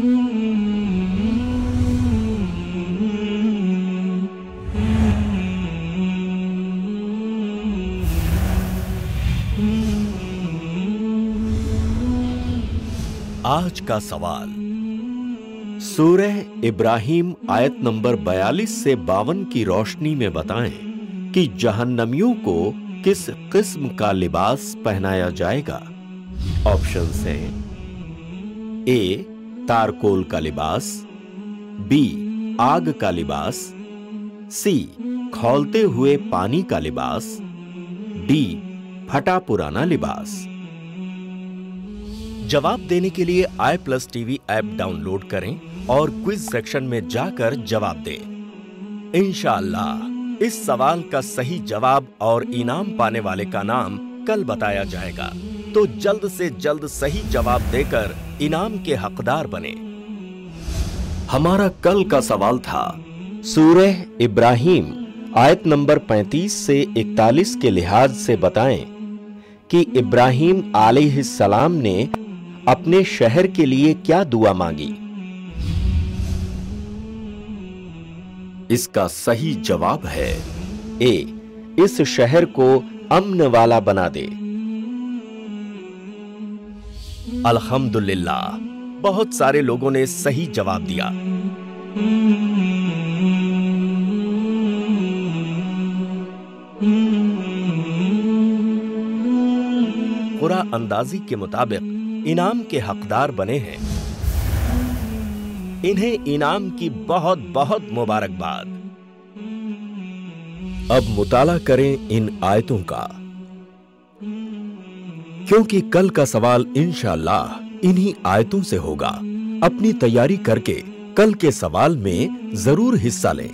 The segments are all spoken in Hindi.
आज का सवाल। सूरह इब्राहिम आयत नंबर 42 से बावन की रोशनी में बताएँ कि जहन्नमियों को किस किस्म का लिबास पहनाया जाएगा। ऑप्शन हैं। ए तारकोल का लिबास, बी, आग का लिबास, सी, खौलते हुए पानी का लिबास, डी, फटा पुराना लिबास। जवाब देने के लिए I plus TV app download करें और क्विज सेक्शन में जाकर जवाब दें। इंशाअल्लाह इस सवाल का सही जवाब और इनाम पाने वाले का नाम कल बताया जाएगा। तो जल्द से जल्द सही जवाब देकर इनाम के हकदार बने। हमारा कल का सवाल था, सूरह इब्राहिम, आयत नंबर 35 से 41 के लिहाज से बताएँ कि इब्राहिम सलाम ने अपने शहर के लिए क्या दुआ मांगी। इसका सही जवाब है, ए, इस शहर को अम्न वाला बना दे। अल्हम्दुलिल्लाह। बहुत सारे लोगों ने सही जवाब दिया। पूरा अंदाजी के मुताबिक, इनाम के हकदार बने हैं। इन्हें इनाम की बहुत बहुत मुबारकबाद। अब मुताला करें इन आयतों का। क्योंकि कल का सवाल इंशाल्लाह इन्हीं आयतों से होगा। अपनी तैयारी करके कल के सवाल में ज़रूर हिस्सा लें।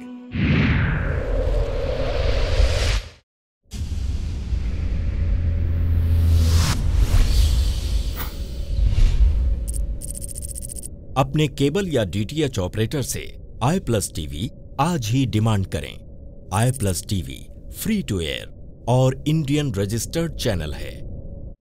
अपने केबल या डीटीएच ऑपरेटर से आई प्लस टीवी आज ही डिमांड करें। I plus TV free to air और इंडियन रजिस्टर्ड चैनल है।